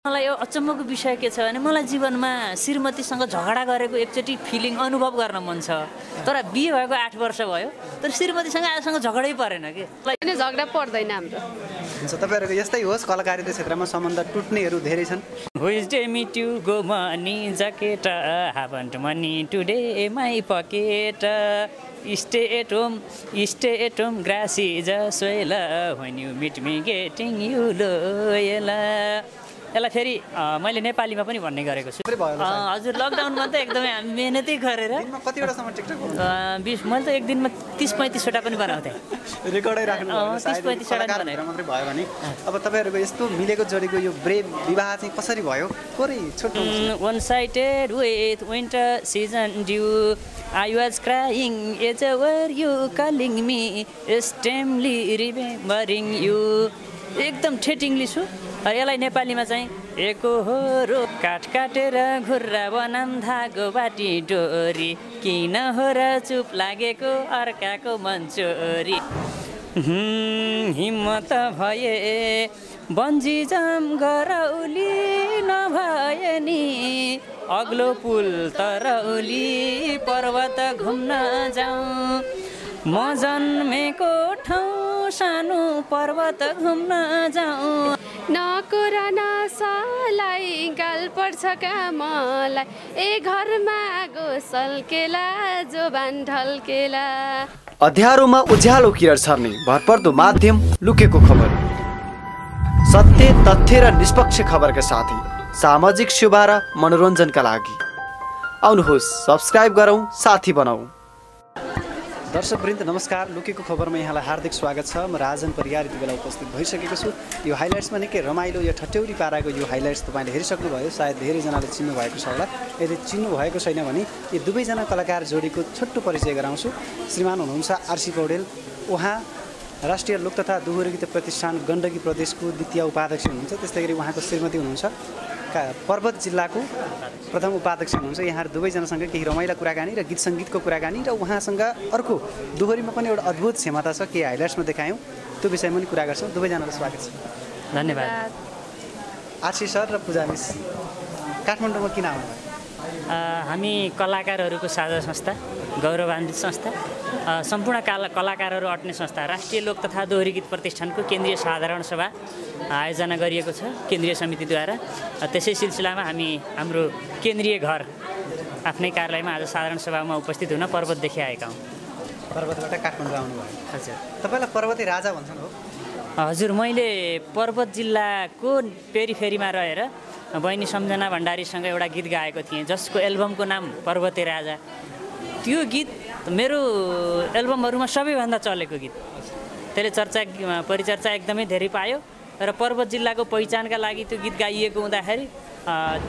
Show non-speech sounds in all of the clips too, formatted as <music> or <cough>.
मलाई यो अचम्मको विषय के छ भने मलाई जीवनमा श्रीमतीसँग झगडा गरेको एकचोटि फिलिङ अनुभव गर्न मन छ। तर बिहे भएको आठ वर्ष भयो तर श्रीमतीसँग आजसँग झगडै परेन कि? झगडा पर्दैन हाम्रो। हुन्छ तपाईँहरूको यस्तै होस् कलाकारिता क्षेत्रमा सम्बन्ध टुट्नेहरू धेरै छन्। यसलाई फेरि अ, मैले नेपालीमा पनि भन्ने गरेको छु। अ, हजुर लकडाउनमा त एकदमै हामी मेहनतै गरेर अ, बिस मैले त एक दिनमा तिस पैँतिसवटा पनि बनाउँथेँ। रेकर्डै राख्नु अँ, भयो सायद 30 वटा कलाकार बनाएर। भएर मात्रै भयो भने। अब तपाईँहरूको यस्तो मिलेको जोडेको यो ब्रेभ विवाह चाहिँ कसरी भयो? छोटो one sided with winter season dew. I was crying as were you calling me, stemly remembering you. एकदम ठेट इङ्ग्लिस हो। र यसलाई नेपालीमा चाहिँ एकहोरो काठ काटेर घुर्रा बनाम धागो बाटी डोरी किन हो र चुप लागेको अर्काको मन चोरी हुँ, हिम्मत भए बन्जी जाम गरौली नभए नि। अग्लो पुल तर उली पर्वत घुम्न जाउँ। म जन्मेको ठाउँ सानो पर्वत घुम्न जाउँ। पर्छ मलाई? ए घरमा अध्यारोमा उज्यालो किरण छर्ने भरपर्दो माध्यम लुकेको खबर। सत्य तथ्य र निष्पक्ष खबरका साथै सामाजिक सेवा र मनोरञ्जनका लागि। आउनुहोस् सब्सक्राइब गरौँ साथी बनाऊ दर्शकवृन्द नमस्कार। लुकेको खबरमा यहाँलाई हार्दिक स्वागत छ। म राजन परियार यति बेला उपस्थित भइसकेको छु। यो हाइलाइट्समा निकै रमाइलो यो ठट्यौरी पाराको यो हाइलाइट्स तपाईँले हेरिसक्नुभयो। सायद धेरैजनाले चिन्नु भएको छ होला। यदि चिन्नु भएको छैन भने यी दुवैजना कलाकार जोडीको छोटो परिचय गराउँछु। श्रीमान हुनुहुन्छ आरसी पौडेल। उहाँ राष्ट्रिय लोक तथा दोहोरी गीत प्रतिष्ठान गण्डकी प्रदेशको द्वितीय उपाध्यक्ष हुनुहुन्छ। त्यस्तै गरी उहाँको श्रीमती हुनुहुन्छ। पर्वत जिल्लाको प्रथम उपाध्यक्ष हुनुहुन्छ। यहाँहरू दुवैजनासँग केही रमाइला कुराकानी र गीत सङ्गीतको कुराकानी र उहाँसँग अर्को दोहोरीमा पनि एउटा अद्भुत क्षमता छ केही हाइलाइट्समा देखायौँ। त्यो विषयमा पनि कुरा गर्छौँ। दुवैजनालाई स्वागत छ। धन्यवाद। आशी सर र पूजा मिस काठमाडौँमा किन आउनुभयो? अ, हामी कलाकारहरूको साझा संस्था गौरवान्वित संस्था सम्पूर्ण काला कलाकारहरू अट्ने संस्था राष्ट्रिय लोक तथा दोहोरी गीत प्रतिष्ठानको केन्द्रीय साधारण सभा आयोजना गरिएको छ केन्द्रीय समितिद्वारा। त्यसै सिलसिलामा हामी हाम्रो केन्द्रीय घर आफ्नै कार्यालयमा आज साधारण सभामा उपस्थित हुन पर्वतदेखि आएका हौँ। पर्वतबाट काठमाडौँ आउनुभयो। हजुर। तपाईँलाई पर्वते राजा भन्छन् हो। हजुर मैले पर्वत जिल्लाको पेरिफेरीमा रहेर बहिनी सम्झना भण्डारीसँग एउटा गीत गाएको थिएँ जसको एल्बमको नाम पर्वते राजा। त्यो गीत मेरो एल्बमहरूमा सबैभन्दा चलेको गीत। त्यसले चर्चा परिचर्चा एकदमै धेरै पायो र पर्वत जिल्लाको पहिचानका लागि त्यो गीत गाइएको हुँदाखेरि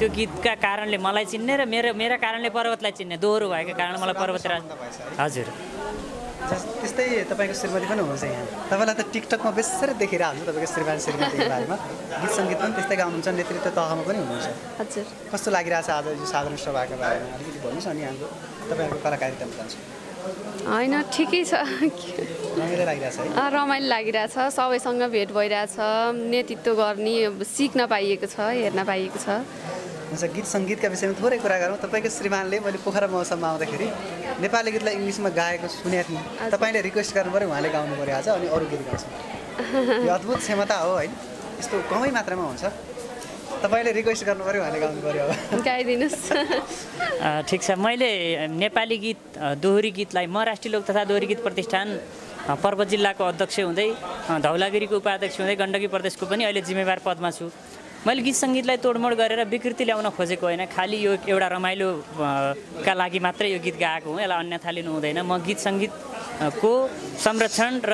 त्यो गीतका कारणले मलाई चिन्ने र मेरो मेरा कारणले पर्वतलाई चिन्ने दोहोरो भएको कारण मलाई पर्वत राजा। हजुर। त्यस्तै तपाईँको श्रीमती पनि हुनुहुन्छ यहाँ। तपाईँलाई त टिकटकमा बेसरी देखिरहेको छु तपाईँको श्रीमान श्रीमतीको बारेमा। गीत सङ्गीत पनि त्यस्तै गाउनुहुन्छ नेतृत्व तहमा पनि हुनुहुन्छ। हजुर। कस्तो लागिरहेछ आज यो साधारण सभाको बारेमा? अलिकति भन्नुहोस् अनि हाम्रो तपाईँहरूको कलाकारितामा जान्छु। होइन ठिकै छ। रमाइलो लागिरहेछ सबैसँग भेट भइरहेछ। नेतृत्व गर्ने सिक्न पाइएको छ हेर्न पाइएको छ। हुन्छ गीत सङ्गीतका विषयमा थोरै कुरा गरौँ। तपाईँको श्रीमानले मैले पोखरा मौसममा आउँदाखेरि नेपाली गीतलाई इङ्ग्लिसमा गाएको सुनेको थिएँ। तपाईँले रिक्वेस्ट गर्नु पऱ्यो उहाँले गाउनु पऱ्यो आज अनि अरू गीत गाउँछ। <laughs> यो अद्भुत क्षमता हो होइन। यस्तो कमै मात्रामा हुन्छ। तपाईँले रिक्वेस्ट गर्नु पऱ्यो उहाँले गाउनु पऱ्यो अब। <laughs> गाइदिनुहोस्। ठिक छ। मैले नेपाली गीत दोहोरी गीतलाई म राष्ट्रिय लोक तथा दोहोरी गीत प्रतिष्ठान पर्वत जिल्लाको अध्यक्ष हुँदै धौलागिरीको उपाध्यक्ष हुँदै गण्डकी प्रदेशको पनि अहिले जिम्मेवार पदमा छु। मैले गीत सङ्गीतलाई तोडमोड गरेर विकृति ल्याउन खोजेको होइन। खालि यो एउटा रमाइलो अ, का लागि मात्रै यो गीत गाएको हुँ यसलाई अन्यथा लिनु हुँदैन। म गीत सङ्गीत अ, को संरक्षण र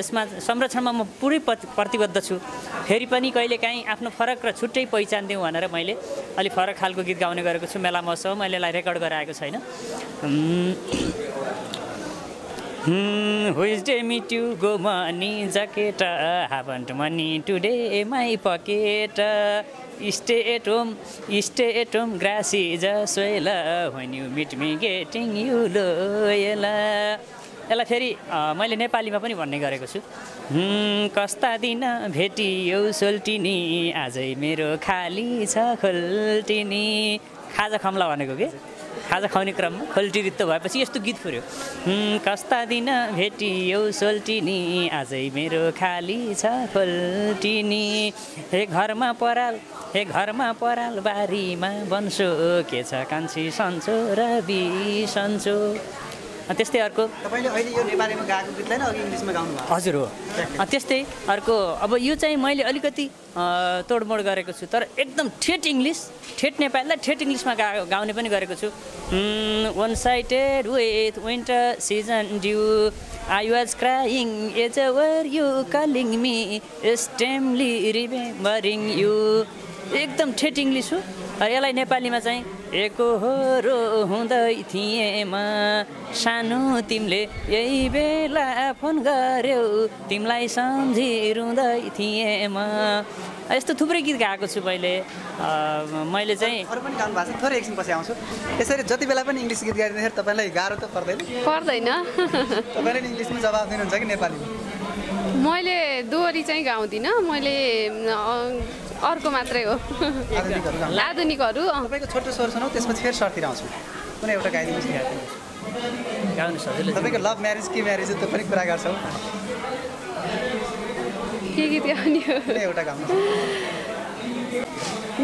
यसमा संरक्षणमा म पुरै प्रतिबद्ध छु। फेरि पनि कहिलेकाहीँ आफ्नो फरक र छुट्टै पहिचान दिउँ भनेर मैले अलिक फरक खालको गीत गाउने गरेको छु। मेला महोत्सव मैले यसलाई रेकर्ड गराएको छैन। Wednesday meet you go money jacket haven't money today my pocket stay at home stay at home grass is a swell when you meet me getting you loyal यसलाई फेरि मैले नेपालीमा पनि भन्ने गरेको छु कस्ता दिन भेटियो सोल्टिनी आजै मेरो खाली छ खोल्टिनी खाजा खम्ला भनेको के खाजा खुवाउने क्रममा खोल्टी रित्त भएपछि यस्तो गीत फुर्यो। कस्ता दिन भेटियो सोल्टिनी आजै मेरो खाली छ खोल्टिनी। हे घरमा पराल हे घरमा पराल बारीमा बन्सो के छ कान्छी सन्चो र अनि त्यस्तै अर्को। हजुर हो। अँ, त्यस्तै अर्को अब यो चाहिँ मैले अलिकति अँ, तोडमोड गरेको छु तर एकदम ठेट इङ्ग्लिस ठेट नेपालीलाई ठेट इङ्ग्लिसमा गा गाउने पनि गरेको छु। One sighted with winter season due I was crying as were you calling me sternly remembering you एकदम ठेट इङ्ग्लिस हो। यसलाई नेपालीमा चाहिँ एकहोरो हुँदै थिएँमा। सानो तिमीले यही बेला फोन गर्यौ तिमीलाई सम्झी रुँदै थिएँमा यस्तो थुप्रै गीत गाएको छु मैले। मैले चाहिँ अरू पनि गाउनु भएको छ थोरै एकछिन पछि आउँछु। यसरी जति बेला पनि इङ्ग्लिस गीत गाइदिँदाखेरि तपाईँलाई गाह्रो त पर्दैन। पर्दैन। तपाईँले नि इङ्ग्लिसमा जवाब दिनुहुन्छ कि नेपालीमा? मैले दोहोरी चाहिँ गाउँदिनँ। मैले अर्को मात्रै हो। आधुनिकहरू। तपाईँको छोटो स्वर सुनौ त्यसपछि फेरि सर्तिर आउँछु। कुनै एउटा गाइदिनुहोस् न सजिलो तपाईँको लभ म्यारेज के म्यारेज हो त्यो पनि कुरा गर्छौँ। के गीत गाउने एउटा गाउनु।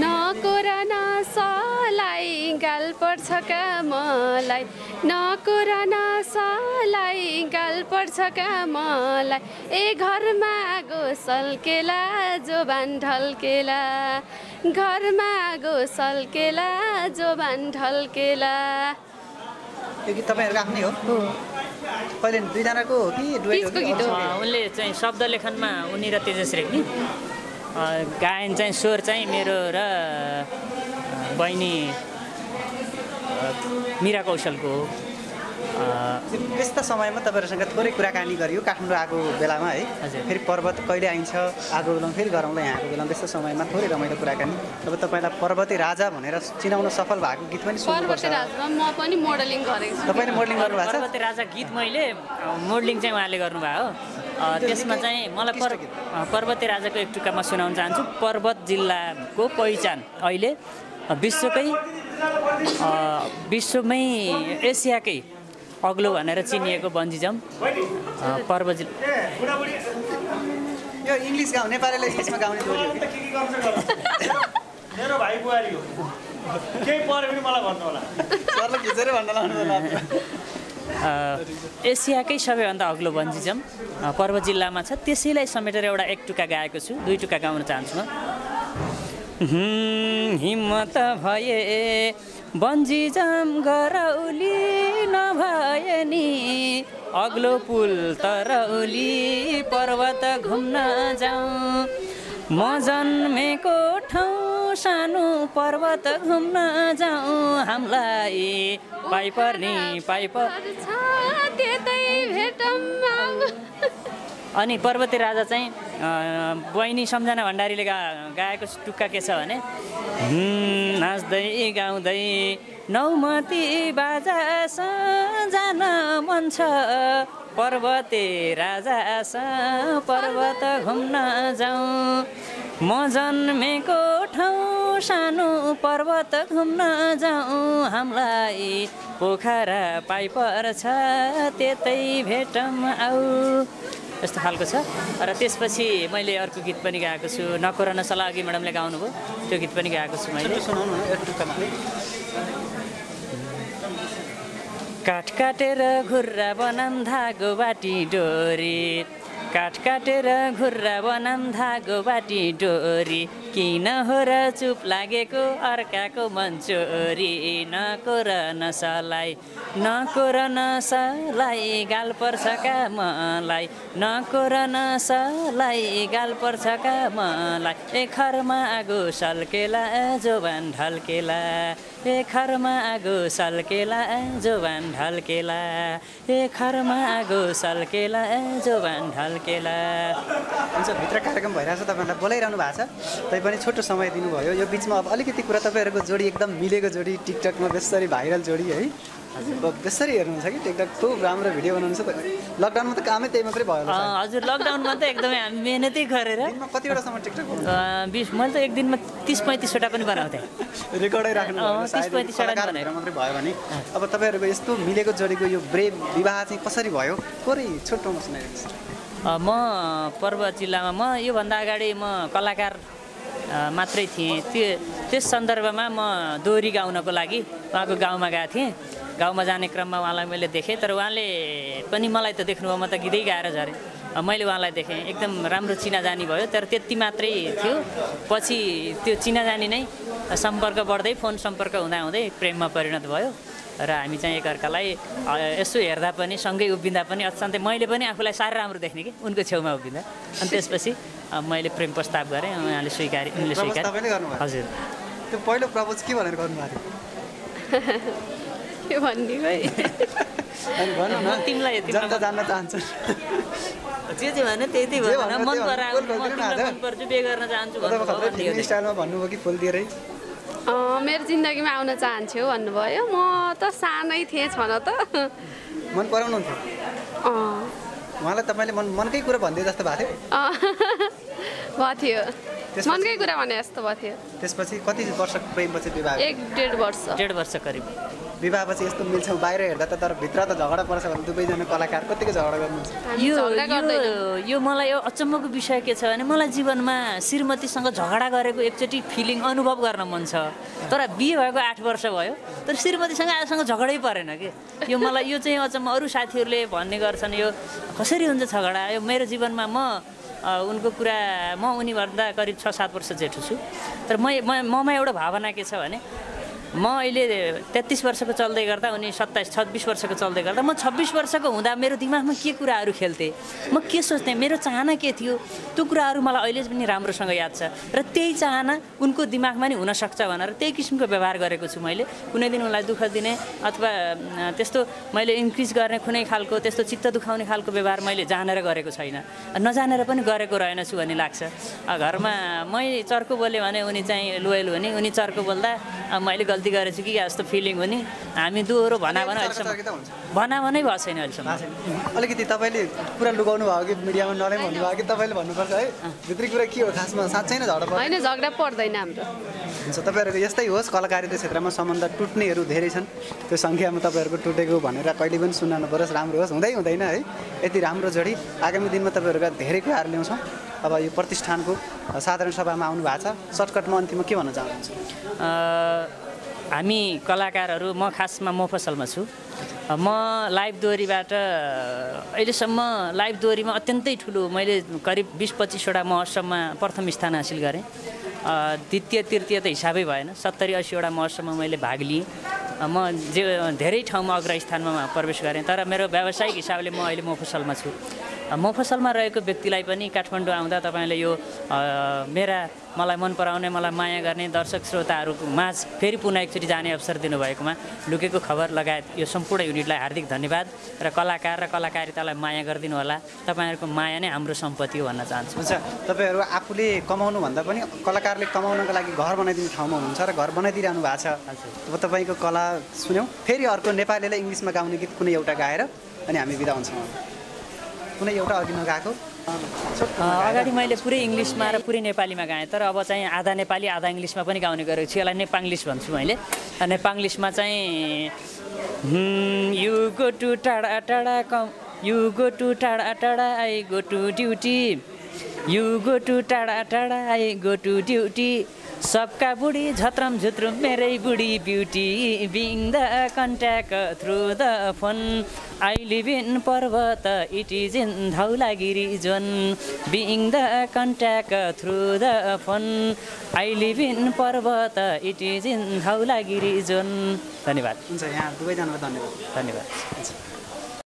नकोरा नसलाई गाल पर्छ का मलाई? नकोरा नसलाई गाल पर्छ का मलाई? ए घरमा गो सल्केला जोबान ढल्केला घरमा गो सल्केला जोबान ढल्केला यो गीत तपाईँहरूको आफ्नै हो? हो। कहिले दुईजनाको हो कि उनले चाहिँ शब्द लेखनमा उनी र तेजस रेग्मी गायन चाहिँ स्वर चाहिँ मेरो र बहिनी मिरा कौशलको हो। अ, व्यस्त समयमा तपाईँहरूसँग थोरै कुराकानी गरियो काठमाडौँ आएको बेलामा है। हजुर। फेरि पर्वत कहिले आइन्छ आएको बेलामा फेरि गरौँला यहाँ आएको बेलामा व्यस्त समयमा थोरै रमाइलो कुराकानी। अब तपाईँलाई पर्वते राजा भनेर चिनाउन सफल भएको गीत पनि सुन्नुपर्छ। पर्वते राजमा म पनि मोडलिङ गरेको छु। तपाईँले मोडलिङ गर्नुभएको छ? पर्वते राजा गीत मैले मोडलिङ चाहिँ उहाँले गर्नुभयो। त्यसमा चाहिँ मलाई पर पर्वते राजाको एक टुक्का म सुनाउन चाहन्छु। पर्वत जिल्लाको पहिचान अहिले। विश्वकै विश्वमै एसियाकै अग्लो भनेर चिनिएको बन्जी जम्प पर्वत जिल्ला। यो इङ्ग्लिस गाउँ नेपालीलाई इङ्ग्लिसमा गाउने दोहोरी हो। कि? मेरो भाइ बुहारी हो। केही पऱ्यो भने मलाई भन्नु होला सरले खिचेर भन्न लाउनु होला एसियाकै सबैभन्दा अग्लो बन्जी जम्प अ, पर्वत जिल्लामा छ। त्यसैलाई समेटेर एउटा एक टुक्का गाएको छु। दुई टुक्का गाउन चाहन्छु म। हिम्मत भए बन्जी जम गरौली नभए नि। अग्लो पुल तरौली पर्वत घुम्न जाउँ। म जन्मेको ठाउँ सानो पर्वत घुम्न जाउँ हामीलाई। छ त्यतै भेटौँ अनि पर्वते राजा चाहिँ बहिनी सम्झना भण्डारीले गा गाएको टुक्का के छ भने नाच्दै गाउँदै नौमती बाजा जान मन छ। पर्वते राजा पर्वत घुम्न जाउँ। म जन्मेको ठाउँ सानो पर्वत घुम्न जाउँ। हामीलाई पोखरा पाइपर छ त्यतै भेटौँ आऊ यस्तो खालको छ। र त्यसपछि मैले अर्को गीत पनि गाएको छु। नकोर नसला अघि म्याडमले गाउनुभयो। त्यो गीत पनि गाएको छु मैले। काठ काटेर घुर्रा बनाम धागो बाटी डोरी। काठ काटेर घुर्रा बनाम धागो बाटी डोरी। किन हो र चुप लागेको अर्काको मन चोरी नकोर नसलाई नकोर नसलाई गाल पर्छ का मलाई? नकोर नसलाई गाल पर्छ का मलाई? ए खरमा आगो सल्केला जोबान ढल्केला। ए खरमा आगो सल्केला जोबान ढल्केला। ए खरमा आगो सल्केला जोबान ढल्केला। हुन्छ भित्र कार्यक्रम भइरहेको छ तपाईँहरूलाई बोलाइरहनु भएको छ। तैपनि छोटो समय दिनुभयो। यो बिचमा अब अलिकति कुरा तपाईँहरूको जोडी एकदम मिलेको जोडी टिकटकमा बेसरी भाइरल जोडी है। त्यसरी हेर्नुहुन्छ कि? टिकटक खुब राम्रो भिडियो बनाउनु छ त लकडाउनमा त कामै त्यही मात्रै भयो। हजुर लकडाउनमा त एकदमै हामी मेहनतै गरेर कतिवटासम्म टिकटक बिस मैले त एक दिनमा तिस पैँतिसवटा पनि बनाउँथेँ। रेकर्डै राख्नु मात्रै भयो भने। अब तपाईँहरूको यस्तो मिलेको जोडेको यो ब्रेभ विवाह चाहिँ कसरी भयो? थोरै छोटोमा सुनाइदिनुहोस्। म पर्वत जिल्लामा म योभन्दा अगाडि म कलाकार मात्रै थिएँ। त्यो त्यस सन्दर्भमा म दोहोरी गाउनको लागि उहाँको गाउँमा गएको थिएँ। गाउँमा जाने क्रममा उहाँलाई मैले देखेँ तर उहाँले पनि मलाई त देख्नुभयो म त गीतै गाएर झरेँ। मैले उहाँलाई देखेँ एकदम राम्रो चिनाजानी भयो तर त्यति मात्रै थियो। पछि त्यो चिनाजानी नै सम्पर्क बढ्दै फोन सम्पर्क हुँदा हुँदै प्रेममा परिणत भयो र हामी चाहिँ एकअर्कालाई यसो हेर्दा पनि सँगै उभिँदा पनि अचन्तै मैले पनि आफूलाई साह्रै राम्रो देख्ने कि उनको छेउमा उभिँदा। अनि त्यसपछि मैले प्रेम प्रस्ताव गरेँ उहाँले स्वीकारे उनले स्वीकार। हजुर। त्यो पहिलो प्रपोज के भनेर गर्नुभएको के <laughs> <laughs> भन्ने खै थियो अनि भनौँ न। तिमीलाई जनता जान्न चाहन्छु। जे जे भने त्यही त्यही भन्नु, मन भन्नु। आज। मन पर्छु बे गर्न चाहन्छु भनिदियो त्यही। स्टाइलमा भन्नुभयो कि फुल दिएरै? मेरो जिन्दगीमा आउन चाहन्छु भन्नुभयो। म त सानै थिएँ छन त। मन पराउनुहुन्थ्यो? उहाँलाई तपाईँले मन मनकै कुरा भनिदिए जस्तो भएको थियो। <laughs> भएको थियो। मनकै कुरा भने जस्तो भएको थियो। त्यसपछि कति वर्ष प्रेमपछि विवाह एक डेढ वर्ष। डेढ वर्ष करिब। विवाहपछि यस्तो मिल्छ बाहिर हेर्दा त तर भित्र त झगडा पर्छ भने दुवैजना कलाकार कतिको झगडा गर्नुहुन्छ? यो यो मलाई यो अचम्मको विषय के छ भने मलाई जीवनमा श्रीमतीसँग झगडा गरेको एकचोटि फिलिङ अनुभव गर्न मन छ। तर बिहे भएको आठ वर्ष भयो। तर श्रीमतीसँग आजसँग झगडै परेन कि। यो मलाई यो चाहिँ अचम्म अरू साथीहरूले भन्ने गर्छन् यो कसरी हुन्छ झगडा? यो मेरो जीवनमा म उनको कुरा म उनीभन्दा करिब छ सात वर्ष जेठो छु। तर म ममा एउटा भावना के छ भने म अहिले तेत्तिस वर्षको चल्दै गर्दा उनी सत्ताइस छब्बिस वर्षको चल्दै गर्दा म छब्बिस वर्षको हुँदा मेरो दिमागमा के कुराहरू खेल्थेँ? म के सोच्थेँ मेरो चाहना के थियो? त्यो कुराहरू मलाई अहिले पनि राम्रोसँग याद छ र त्यही चाहना उनको दिमागमा नि हुनसक्छ भनेर त्यही किसिमको व्यवहार गरेको छु मैले। कुनै दिन उनलाई दुःख दिने अथवा त्यस्तो मैले इन्क्रिज गर्ने कुनै खालको त्यस्तो चित्त दुखाउने खालको व्यवहार मैले जानेर गरेको छैन। नजानेर पनि गरेको रहेनछु भन्ने लाग्छ। घरमा मै चर्को बोल्यो भने उनी चाहिँ लोयल हुने। उनी चर्को बोल्दा मैले गल्ती गरेछु कि जस्तो फिलिङ हुने हामी दोहोरो भना भन अहिलेसम्म भना भनै भएको छैन अहिलेसम्म। अलिकति तपाईँले कुरा लुगाउनु भयो कि मिडियामा नराम्रो भन्नुभयो कि तपाईँले भन्नुपर्छ है भित्री कुरा के हो? खासमा साँच्चै नै झगडा पर्छ। होइन झगडा पर्दैन हाम्रो। हुन्छ तपाईँहरूको यस्तै होस् कलाकारिता क्षेत्रमा सम्बन्ध टुट्नेहरू धेरै छन्। त्यो सङ्ख्यामा तपाईँहरूको टुटेको भनेर कहिले पनि सुनाउनु परोस् राम्रो होस्। हुँदै हुँदैन है। यति राम्रो जोडी आगामी दिनमा तपाईँहरूका धेरै कुराहरू ल्याउँछौँ। अब यो प्रतिष्ठानको साधारण सभामा आउनु भएको छ। सर्टकटमा अन्तिममा के भन्न चाहनुहुन्छ? अ, हामी कलाकारहरू म खासमा मोफसलमा छु। अ, म लाइभ दोहोरीबाट अहिलेसम्म लाइभ दोहोरीमा अत्यन्तै ठुलो मैले करिब बिस पच्चिसवटा महोत्सवमा प्रथम स्थान हासिल गरेँ। द्वितीय तृतीय त हिसाबै भएन सत्तरी असीवटा महोत्सवमा मैले भाग लिएँ। म जे धेरै ठाउँमा अग्रस्थानमा प्रवेश गरेँ तर मेरो व्यावसायिक हिसाबले म अहिले मोफसलमा छु। अ, मोफसलमा रहेको व्यक्तिलाई पनि काठमाडौँ आउँदा तपाईँले यो मेरा मलाई मन पराउने मलाई माया गर्ने दर्शक श्रोताहरू माझ फेरि पुनः एकचोटि जाने अवसर दिनुभएकोमा लुकेको खबर लगायत यो सम्पूर्ण युनिटलाई हार्दिक धन्यवाद र कलाकार र कलाकारितालाई माया गरिदिनु होला। तपाईँहरूको माया नै हाम्रो सम्पत्ति हो भन्न चाहन्छु। हुन्छ तपाईँहरू आफूले कमाउनु भन्दा पनि कलाकारले कमाउनको लागि घर बनाइदिने ठाउँमा हुनुहुन्छ र घर बनाइदिइरहनु भएको छ। अब तपाईँको कला सुन्यौँ फेरि अर्को नेपालीलाई इङ्ग्लिसमा गाउने गीत कुनै एउटा गाएर अनि हामी बिदा हुन्छौँ। कुनै एउटा अघि नगाएको। अगाडि मैले पुरै इङ्ग्लिसमा र पुरै नेपालीमा गाएँ तर अब चाहिँ आधा नेपाली आधा इङ्ग्लिसमा पनि गाउने गरेको छु। यसलाई नेपाङ्ग्लिस भन्छु मैले। अ, नेपाङ्ग्लिसमा चाहिँ यु गो टु टाढा टाढा कम यु गो टु टाढा टाढा I go to duty. You go to टाढा टाढा आई गो टु ड्युटी। सबका बुढी झत्रम झुत्रुम मेरै बुढी beauty being the contact through the phone. I live in Parbat it is in Dhaulagiri zone being the contact through the phone. I live in Parbat it is in Dhaulagiri zone धन्यवाद। हुन्छ यहाँ दुवैजनालाई धन्यवाद। धन्यवाद।